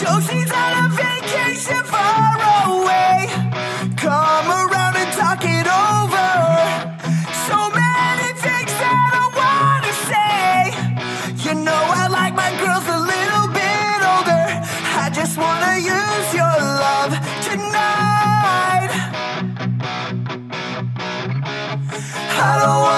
Josie's on a vacation far away. Come around and talk it over. So many things that I wanna say. You know I like my girls a little bit older. I just wanna use your love tonight. I don't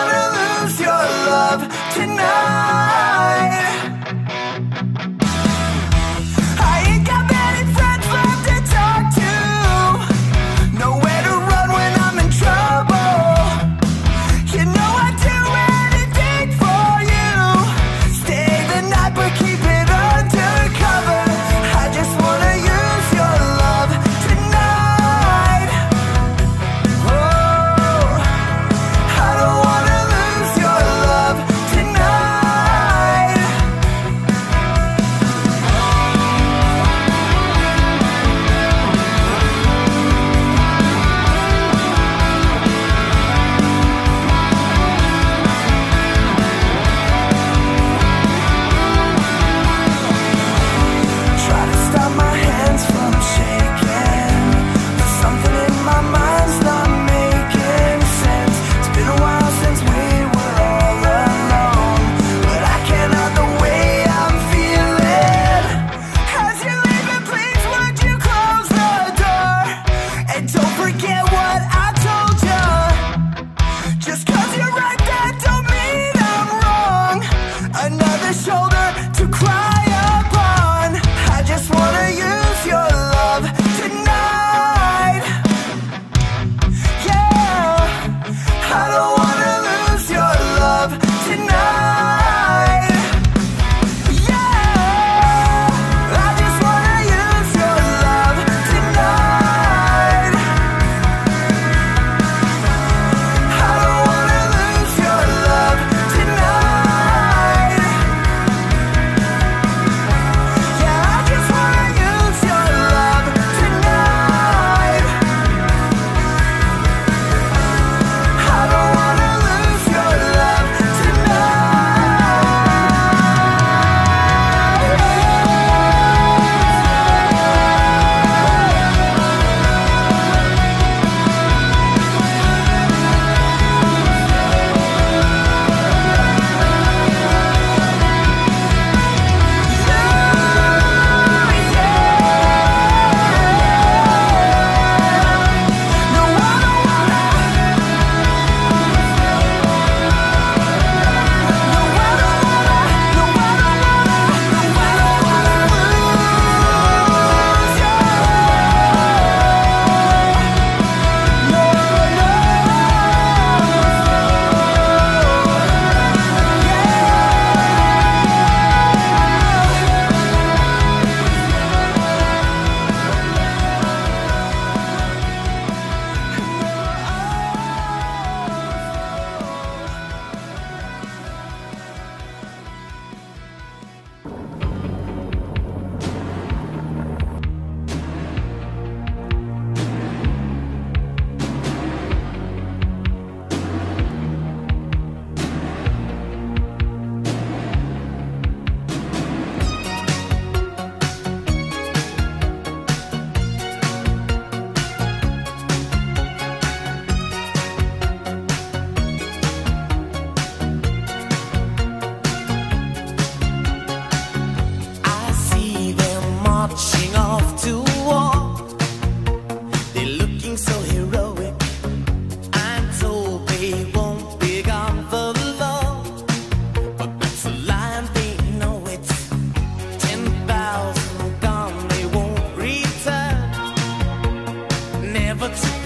forget what I never